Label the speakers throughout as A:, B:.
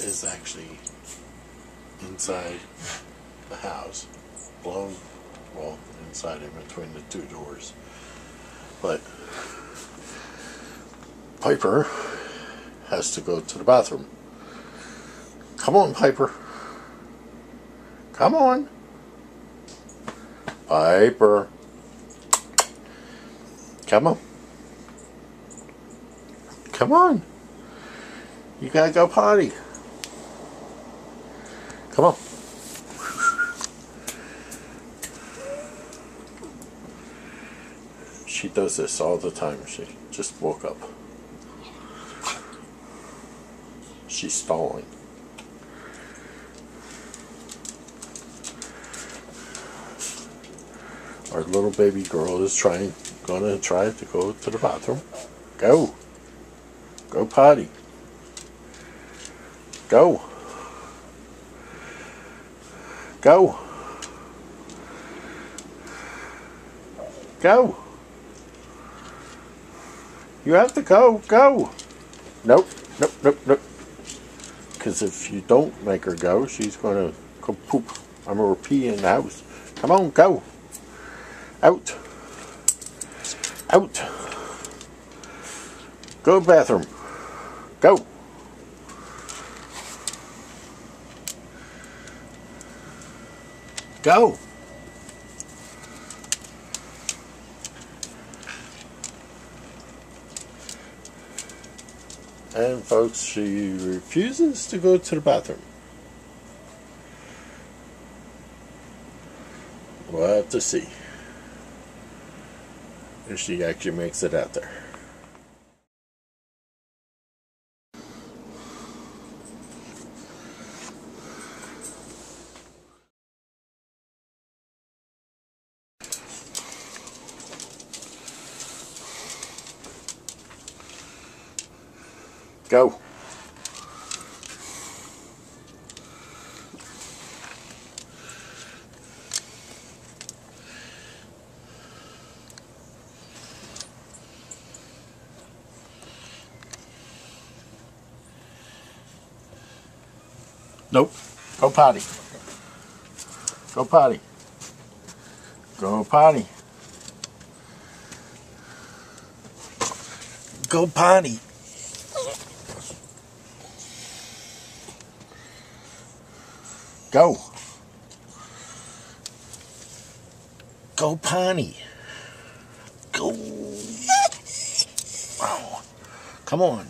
A: is actually inside the house, blown, well, inside in between the two doors. But Piper has to go to the bathroom. Come on, Piper. Come on. Piper. Come on. Come on. You gotta go potty. Come on. She does this all the time. She just woke up. She's stalling. Our little baby girl is trying, gonna try to go to the bathroom. Go. Go potty. Go. Go. Go. You have to go. Go. Nope. Nope. Nope. Nope. Because if you don't make her go, she's going to go poop. I'm going to pee in the house. Come on. Go. Out. Out. Go to the bathroom. Go. Go. And folks, she refuses to go to the bathroom. We'll have to see if she actually makes it out there. Go. Nope. Go potty. Go potty. Go potty. Go potty. Go. Go potty. Go. Wow. Come on.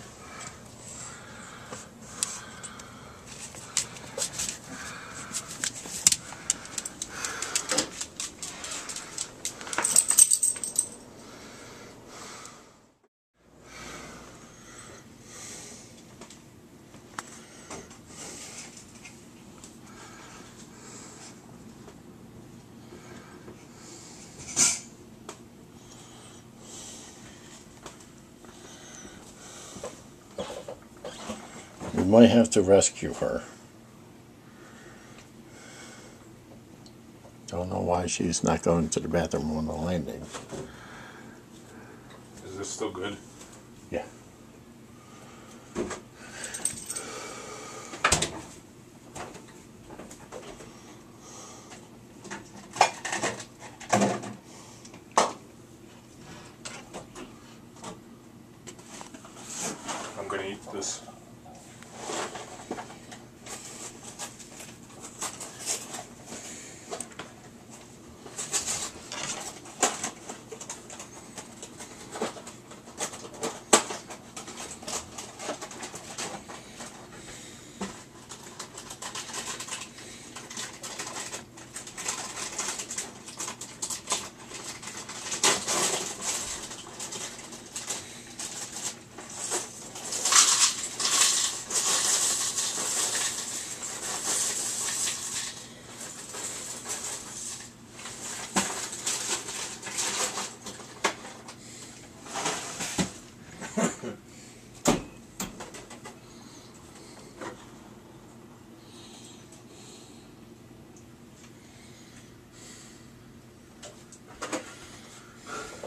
A: Might have to rescue her. Don't know why she's not going to the bathroom on the landing.
B: Is this still good?
A: Yeah.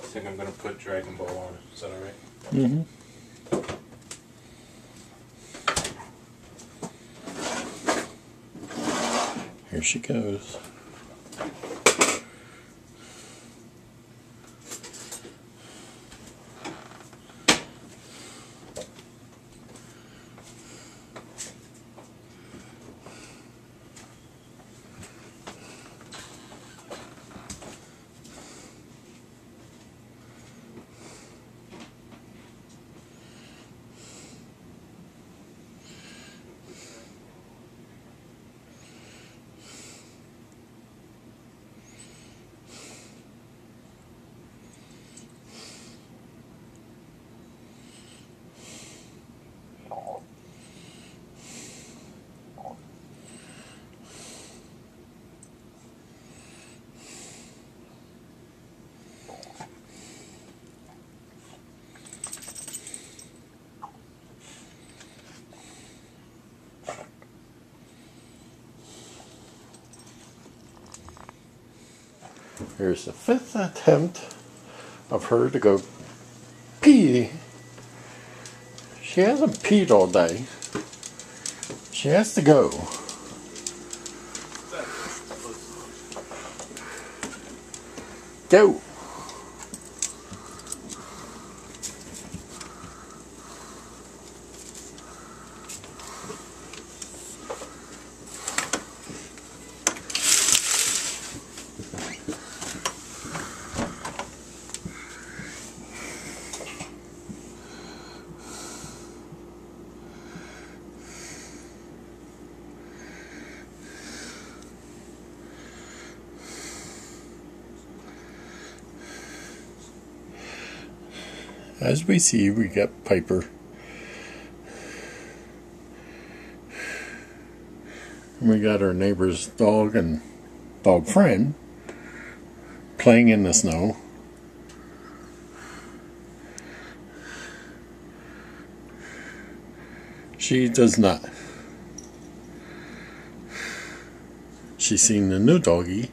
B: I think I'm going to put Dragon Ball on. Is that alright?
A: Mm-hmm. Here she goes. Here's the fifth attempt of her to go pee. She hasn't peed all day. She has to go. Go. As we see, we got Piper. We got our neighbor's dog and dog friend playing in the snow. She does not. She's seen the new doggy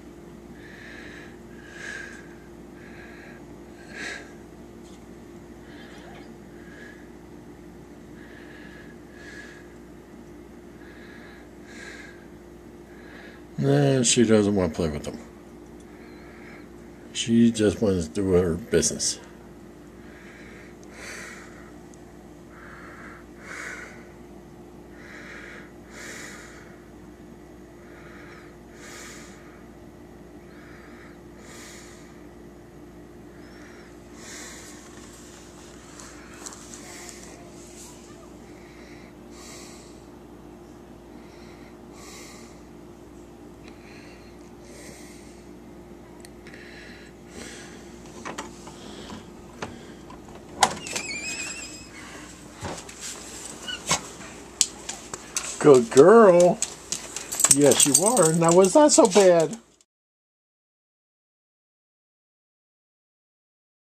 A: Nah, she doesn't want to play with them. She just wants to do her business. Good girl. Yes, you are. Now, was that so bad?